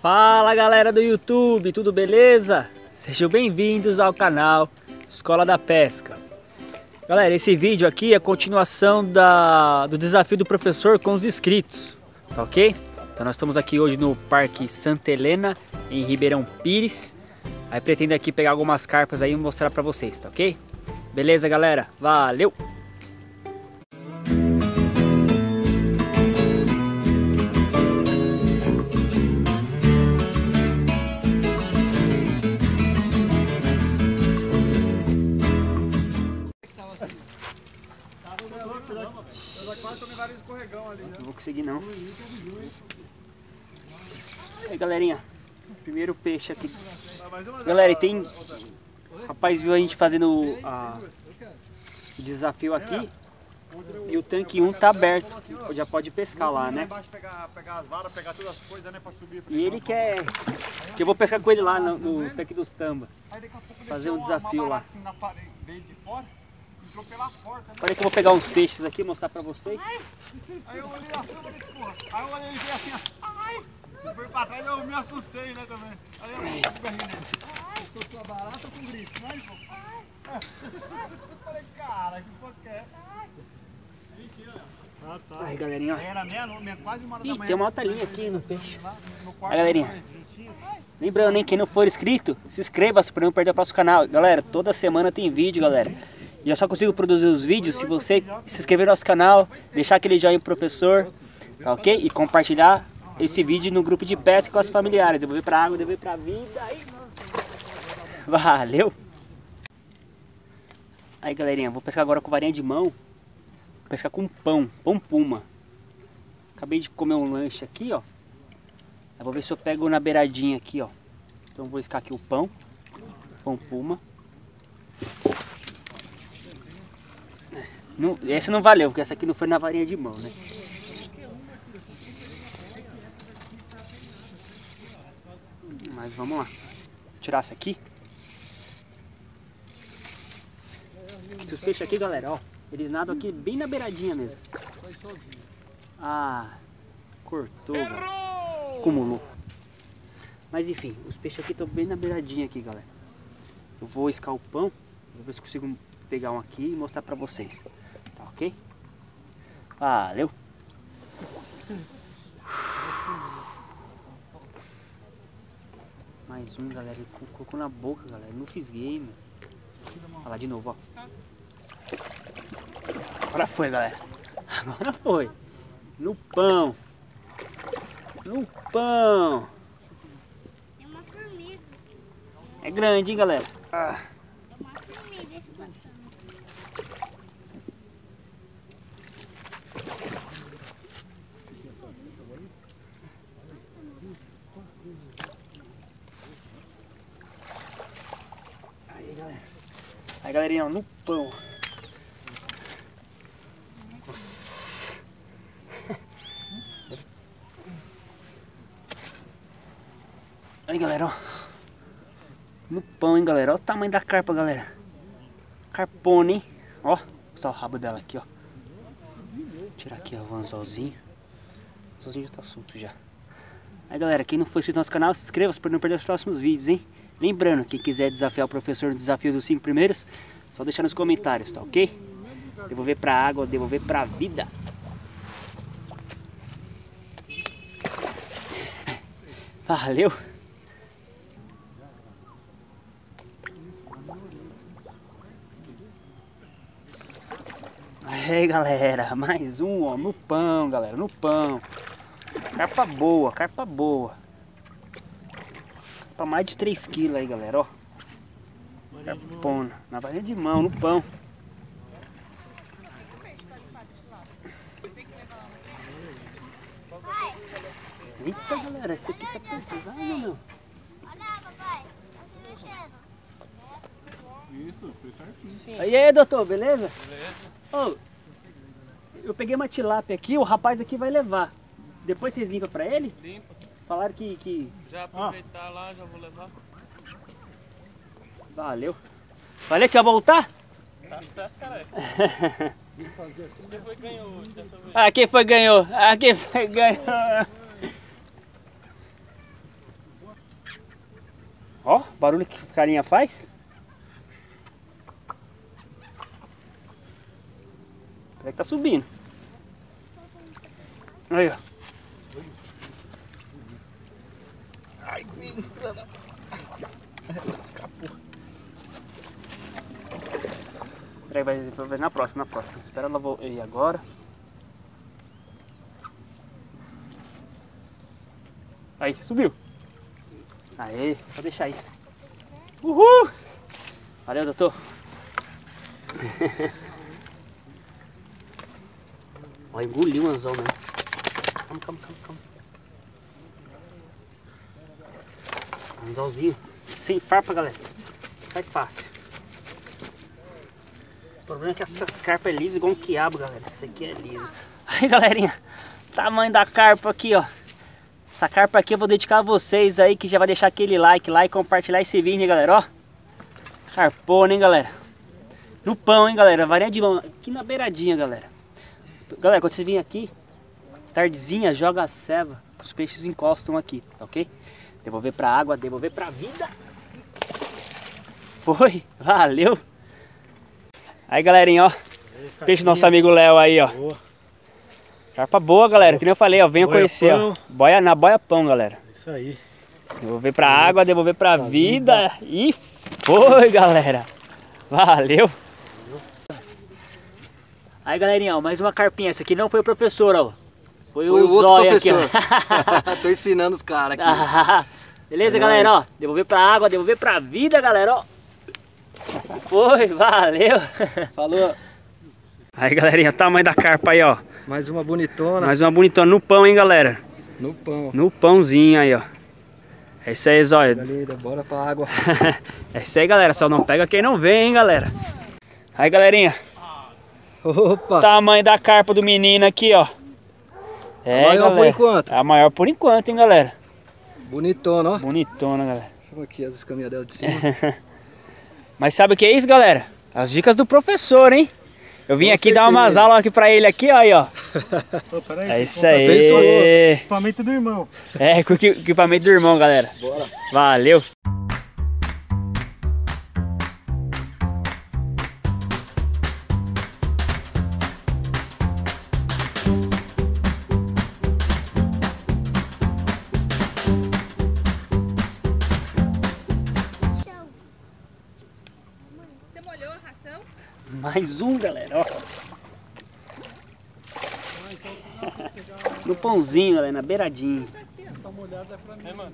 Fala galera do YouTube, tudo beleza? Sejam bem-vindos ao canal Escola da Pesca. Galera, esse vídeo aqui é a continuação da, do desafio do professor com os inscritos, tá ok? Então nós estamos aqui hoje no Parque Santa Helena, em Ribeirão Pires. Aí pretendo aqui pegar algumas carpas aí e mostrar pra vocês, tá ok? Beleza galera? Valeu! Conseguir não. Aí galerinha, primeiro peixe aqui. Galera, e tem. Rapaz viu a gente fazendo a... o desafio aqui. E o tanque 1 tá aberto. Já pode pescar lá, né? E ele quer. Que eu vou pescar com ele lá no, no tanque dos tambas. Fazer um desafio lá. Entrou pela porta. Né? Peraí que eu vou pegar uns peixes aqui e mostrar pra vocês. Aí eu olhei assim, eu falei, porra. Aí eu olhei e assim, ai. Foi pra trás eu me assustei, né, também. Aí eu fiquei com nele. Ai, estou com a barata com grito, né, pô? Ai. Eu falei, cara, que porra que é? Mentira, ah, tá. Aí, galerinha, ó. Era meia, meia, quase uma hora Ih, da manhã. tem uma alta linha aqui no peixe. Aí, galerinha. Lembrando, hein, quem não for inscrito, se inscreva-se para não perder o próximo canal. Galera, toda semana tem vídeo, galera. E eu só consigo produzir os vídeos se você se inscrever no nosso canal, deixar aquele joinha pro professor, tá ok? E compartilhar esse vídeo no grupo de pesca com os familiares. Vir pra água, vir pra vida. Aí, Valeu! Aí galerinha, vou pescar agora com varinha de mão. Vou pescar com pão, pão puma. Acabei de comer um lanche aqui, ó. Eu vou ver se eu pego na beiradinha aqui, ó. Então vou escar aqui o pão, pão puma. Não, essa não valeu, porque essa aqui não foi na varinha de mão, né? Mas vamos lá. Vou tirar essa aqui. Esses peixes aqui, galera, ó. Eles nadam aqui bem na beiradinha mesmo. Ah, cortou, galera. Acumulou. Mas enfim, os peixes aqui estão bem na beiradinha aqui, galera. Eu vou escar o pão. Vou ver se consigo pegar um aqui e mostrar pra vocês ok? Valeu! Mais um, galera. Ele colocou na boca, galera. Não fiz game. Olha lá de novo, ó. Agora foi, galera. Agora foi. No pão. No pão. É. É grande, hein, galera. Ah. No pão. Nossa. Aí galera, ó. No pão, hein galera. Olha o tamanho da carpa, galera. Carpone, hein. Ó, mostrar o rabo dela aqui, ó. Tirar aqui ó, o anzolzinho. O anzolzinho já tá solto já. Aí galera, quem não for inscrito no nosso canal, se inscreva para não perder os próximos vídeos, hein? Lembrando, quem quiser desafiar o professor no desafio dos cinco primeiros, só deixar nos comentários, tá ok? Devolver pra água, devolver pra vida. Valeu! Aí galera, mais um ó, no pão galera, no pão Carpa boa, carpa boa Carpa mais de 3 kg aí galera, ó Carpona, na varinha de mão, no pão Eita galera, esse aqui tá pesado meu Olha papai, Isso, foi certinho. Aí, doutor, beleza? Beleza. Oh, eu peguei uma tilápia aqui, o rapaz aqui vai levar. Depois vocês limpam pra ele? Limpa. Falaram que... que... Já aproveitar ah. lá, já vou levar. Valeu. Valeu, quer voltar? Tá certo, caralho. quem foi ganhou hoje dessa vez? Ah, quem foi ganhou? Ah, quem foi ganhou? Ó, barulho que a carinha faz. Peraí que tá subindo. Aí, ó. Ai, vem. Escapou. Peraí, vai, vai na próxima, na próxima. Espera ela ir agora. Aí, subiu. Aê, pode deixar aí. Uhul! Valeu, doutor. Ó, engoliu um anzol mesmo. Calma, calma, calma, calma. Anzolzinho. Sem farpa, galera. Sai fácil. Problema é que essas carpas é lisa igual um quiabo, galera. Isso aqui é liso. Aí, galerinha. Tamanho da carpa aqui, ó. Essa carpa aqui eu vou dedicar a vocês aí que já vai deixar aquele like lá e compartilhar esse vídeo, hein, galera, ó. Carpona, hein, galera. No pão, hein, galera. Varinha de mão. Aqui na beiradinha, galera. Galera, quando vocês virem aqui, tardezinha, joga a ceva. Os peixes encostam aqui, tá ok? Devolver pra água, devolver pra vida. Foi, valeu. Aí, galerinha, ó. Peixe do nosso amigo Léo aí, ó. Boa. Carpa boa, galera. Que nem eu falei, ó. Venha Boia conhecer, ó. pão. Boia, na boia pão, galera. Isso aí. Devolver pra água, devolver pra vida. E foi, galera. Valeu. Aí, galerinha, ó, mais uma carpinha. Essa aqui não foi o professor, ó. Foi, Foi o o outro zóio aqui, professor. ó. Tô ensinando os caras aqui. Beleza, É galera, ó. Devolver pra água, devolver pra vida, galera, ó. Foi, valeu. Falou. Aí, galerinha, o tamanho da carpa aí, ó. Mais uma bonitona Mais uma bonitona no pão, hein, galera. no pão. No pãozinho aí, ó. É isso aí. Coisa linda, bora pra água. é isso aí, galera. Só não pega quem não vê, hein, galera. Aí, galerinha. Opa! Tamanho da carpa do menino aqui, ó. É, A maior por galera. enquanto. É a maior por enquanto, hein, galera. Bonitona, ó. Bonitona, galera. Chama aqui as escaminhas dela de cima. Mas sabe o que é isso, galera? As dicas do professor, hein? Eu vim Com aqui dar certeza. umas aulas aqui pra ele aqui, ó, aí, ó. Peraí. É isso abençoou. aí. Equipamento do irmão. É, equipamento do irmão, galera. Bora. Valeu. Mais um, galera, ó. No pãozinho, galera, na beiradinha. É, mano.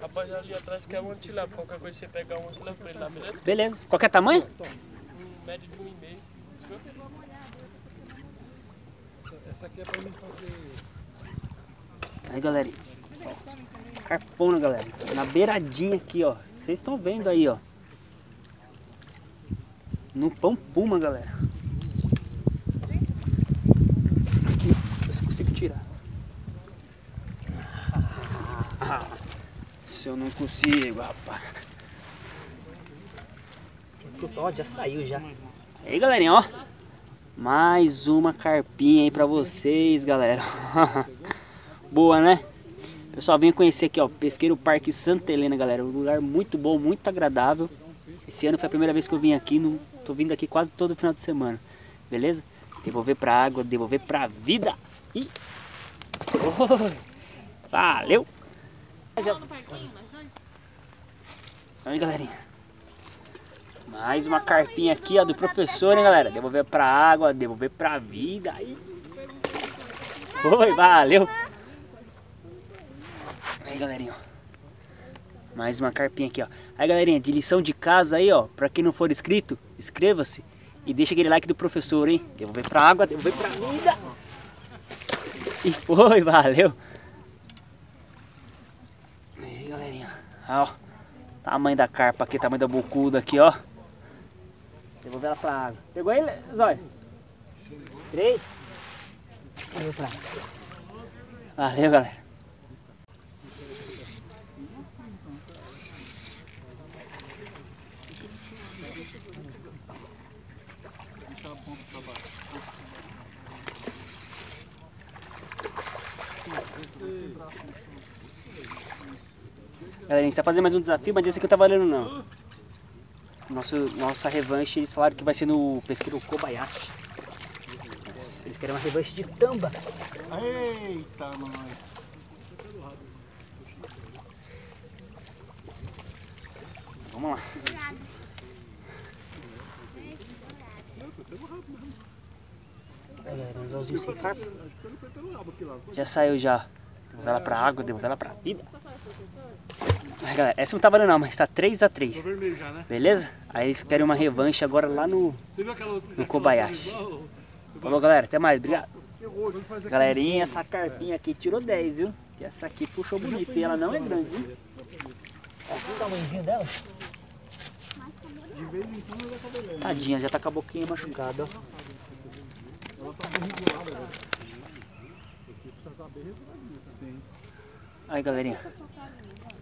Rapaz, ali atrás quer um tilápia. Qualquer coisa você pegar um, você leva pra ele lá, beleza? Beleza. Qualquer tamanho? Um médio de um e meio. Aí, galera. Carpona, galera. Na beiradinha aqui, ó. Vocês estão vendo aí, ó. No pão puma, galera. Aqui, ver se eu consigo tirar. Se eu não consigo, rapaz. Ó, já saiu já. Aí, galerinha, ó. Mais uma carpinha aí pra vocês, galera. Boa, né? Eu só vim conhecer aqui, ó, Pesqueiro Parque Santa Helena, galera. Um lugar muito bom, muito agradável. Esse ano foi a primeira vez que eu vim aqui, não tô vindo aqui quase todo final de semana. Beleza? Devolver pra água, devolver pra vida. E Oi. Valeu. Aí, galerinha. Mais uma carpinha aqui, ó, do professor, hein, galera? Devolver pra água, devolver pra vida. Aí. Oi, valeu. Aí, galerinha, ó. Mais uma carpinha aqui, ó. Aí, galerinha, de lição de casa aí, ó. Pra quem não for inscrito, inscreva-se. E deixa aquele like do professor, hein? Devolver pra água, devolver pra vida. E foi, valeu. Aí, galerinha. Ó. Tamanho da carpa aqui, tamanho da bocuda aqui, ó. Devolver ela pra água. Pegou aí, Zóia? Três? Valeu, galera. Galera, a gente tá fazendo mais um desafio, mas esse aqui não tá valendo não. Nosso, nossa revanche, eles falaram que vai ser no pesqueiro Kobayashi. Eles querem uma revanche de tamba. Eita, nós. Vamos lá. Galera, um anzolzinho sem farpa. Já saiu já. Devolver ela pra água, devolver ela pra vida. Aí, galera, essa não tá valendo não, mas tá 3x3. Vermelho já, né? Beleza? Aí eles querem uma revanche agora lá no, Você viu aquela outra? no Kobayashi. Falou, galera. Até mais. Obrigado. Galerinha, essa carpinha aqui tirou 10, viu? Que essa aqui puxou bonito e ela não é grande, viu? Olha o tamanhozinho dela. tá. Tadinha, já tá com a boquinha machucada, ó. Aí, galerinha.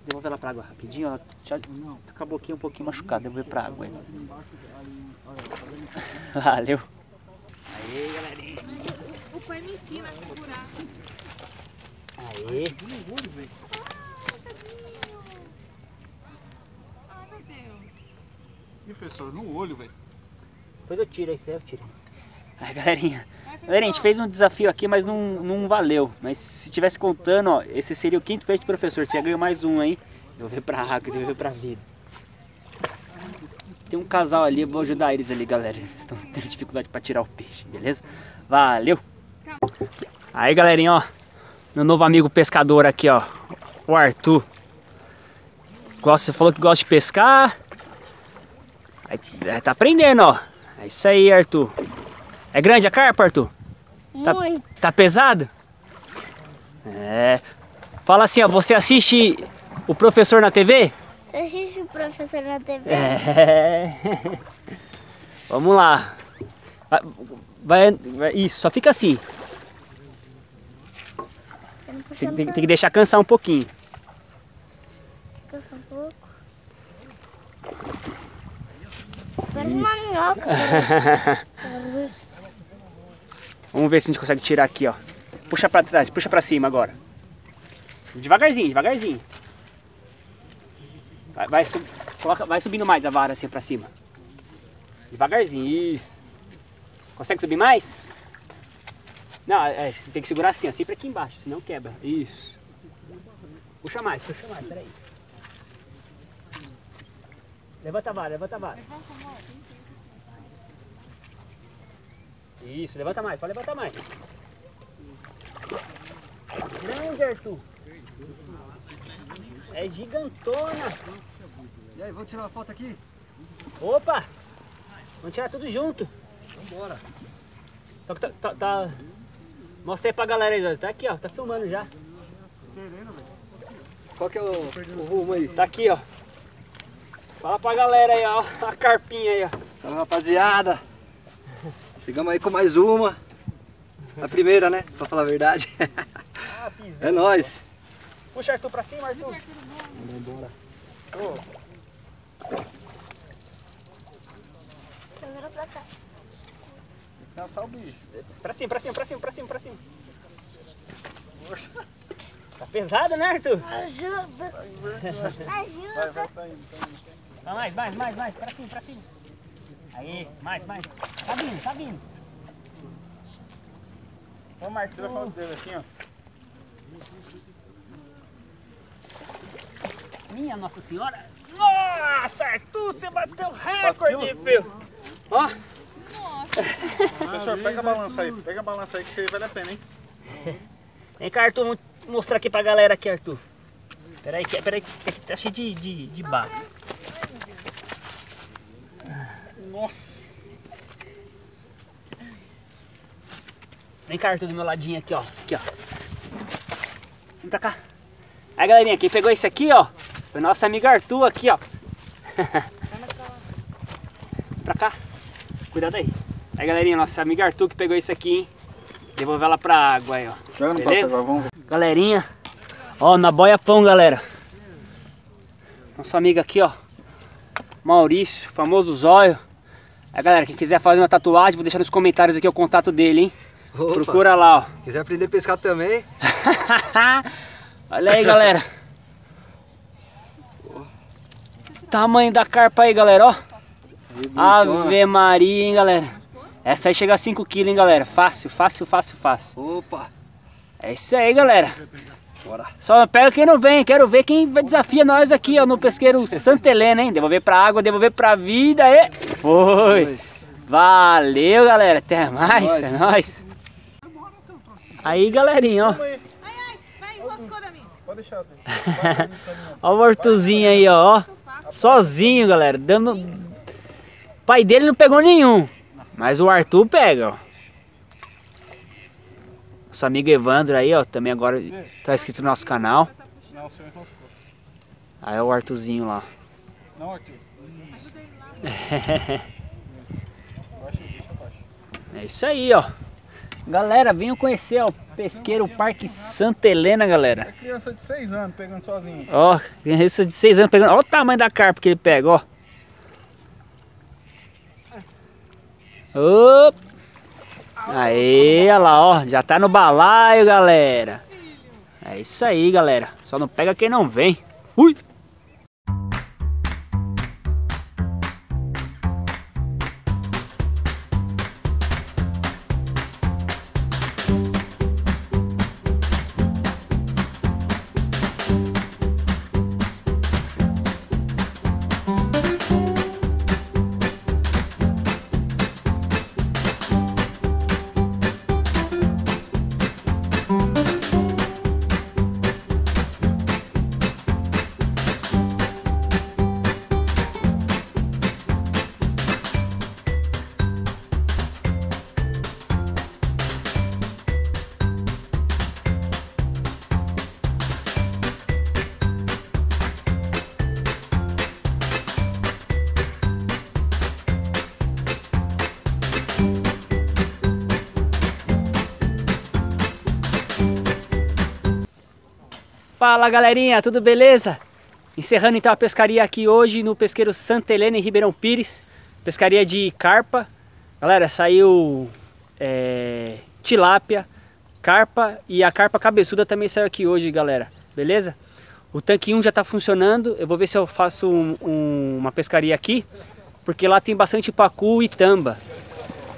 Devolve ela pra água rapidinho. Ela já tá com a boquinha um pouquinho machucada. Devolver pra água aí. Valeu. Aí, galerinha. O pai me ensina a segurar. Aí. Ai, meu Deus. Ih, professor, no olho, velho. Depois eu tiro aí, que você eu tiro. Aí, galerinha. Galerinha, a gente fez um desafio aqui, mas não, não valeu. Mas se tivesse contando, ó, esse seria o quinto peixe do professor. Tinha ganho mais um aí. Devolver pra água, devolver pra vida. Tem um casal ali, eu vou ajudar eles ali, galera. Eles estão tendo dificuldade pra tirar o peixe, beleza? Valeu! Aí, galerinha, ó. Meu novo amigo pescador aqui, ó. O Arthur. Gosta, falou que gosta de pescar. Aí tá aprendendo, ó. É isso aí, Arthur. É grande a carpa, Arthur? Tá, Muito. tá pesado? É. Fala assim, ó. Você assiste o professor na TV? Você assiste o professor na TV? É. Vamos lá. Vai, vai- vai- isso, só fica assim. Puxa Tem, tem- tem que deixar cansar um pouquinho. pouco, um pouco. Parece uma minhoca. Vamos ver se a gente consegue tirar aqui, ó. Puxa pra trás, puxa pra cima agora. Devagarzinho, devagarzinho. Vai, vai, sub- coloca- vai subindo mais a vara assim pra cima. Devagarzinho, isso. Consegue subir mais? Não, é, você tem que segurar assim, ó, sempre aqui embaixo, senão quebra. Isso. Puxa mais, puxa mais, peraí. Levanta a vara, levanta a vara. Isso, levanta mais, pode levantar mais. Grande, Arthur. É gigantona. E aí, vamos tirar uma foto aqui? Opa! Vamos tirar tudo junto. Vambora. Tá, tá, tá, tá- Mostra aí pra galera aí. Tá aqui, ó. Tá filmando já. Qual que é o, o rumo aí? Tá aqui, ó. Fala pra galera aí, ó. A carpinha aí, ó. Salve, rapaziada. Chegamos aí com mais uma. A primeira, né? Pra falar a verdade. Ah. É nóis. Puxa Arthur pra cima, Arthur. Você vira pra cá. Cansar o bicho. Pra cima, pra cima, pra cima, pra cima, pra cima. Tá pesado, né, Arthur? Ajuda. Vai, Ajuda. vai, tá indo, tá indo. Vai mais, mais, mais, mais. Pra cima, pra cima. Aí, mais, mais. Tá vindo, tá vindo. Vamos, Tira a foto dele assim, ó. Minha Nossa Senhora. Nossa, Arthur, você bateu recorde, viu? Ó, Professor, pega a balança aí. Pega a balança aí que aí vale a pena, hein? vem cá, Arthur. Vamos mostrar aqui pra galera aqui, Arthur. Peraí, que- peraí, que aqui tá cheio de, de, de barro. Nossa. Vem cá, Arthur, do meu ladinho aqui, ó. Aqui, ó. Vem pra cá. Aí, galerinha, quem pegou esse aqui, ó, foi nosso amigo Arthur aqui, ó. pra cá. Cuidado aí. Aí, galerinha, nosso amigo Arthur que pegou esse aqui, hein. Devolver ela pra água aí, ó. No Beleza? vamos ver. Galerinha, ó, na boia pão, galera. Nosso amigo aqui, ó. Maurício, famoso zóio. Aí, galera, quem quiser fazer uma tatuagem, vou deixar nos comentários aqui o contato dele, hein. Opa. Procura lá, ó. Quiser aprender a pescar também, Olha aí, galera. tamanho da carpa aí, galera, ó. Ave Maria, hein, galera. Essa aí chega a 5 kg, hein, galera. Fácil, fácil, fácil, fácil. Opa, É isso aí, galera. bora. Só pega quem não vem. Quero ver quem desafia nós aqui, ó, no pesqueiro Santa Helena, hein? Devolver pra água, devolver pra vida. E foi. Foi. Valeu, galera. Até mais. Nóis. É nóis. Aí, galerinha, ó. Vai, enroscou na minha. Pode deixar. Ó o Arthurzinho aí, ó. ó. Sozinho, galera. Dando. O pai dele não pegou nenhum. Mas o Arthur pega, ó. Nosso amigo Evandro aí, ó. Também agora tá inscrito no nosso canal. Não, o senhor enroscou. Aí é o Arthurzinho lá. Não, Arthur. É isso aí, ó. Galera, venham conhecer, ó. Pesqueiro Parque Santa Helena, galera. Criança de 6 anos pegando sozinho. Ó, criança de 6 anos pegando. Olha o tamanho da carpa que ele pega, ó. Op. Aí, olha lá, ó. Já tá no balaio, galera. É isso aí, galera. Só não pega quem não vem. Ui! Fala galerinha, tudo beleza? Encerrando então a pescaria aqui hoje no pesqueiro Santa Helena em Ribeirão Pires. Pescaria de carpa. Galera, saiu é, tilápia, carpa e a carpa cabeçuda também saiu aqui hoje, galera. Beleza? O tanque 1 já está funcionando. Eu vou ver se eu faço um- um- uma pescaria aqui, porque lá tem bastante pacu e tamba.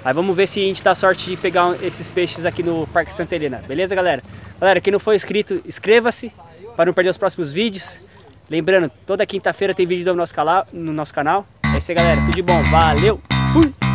Aí vamos ver se a gente dá sorte de pegar esses peixes aqui no Parque Santa Helena. Beleza, galera? Galera, quem não for inscrito, inscreva-se para não perder os próximos vídeos. Lembrando, toda quinta-feira tem vídeo no nosso, no nosso canal. É isso aí, galera. Tudo de bom. Valeu! Fui!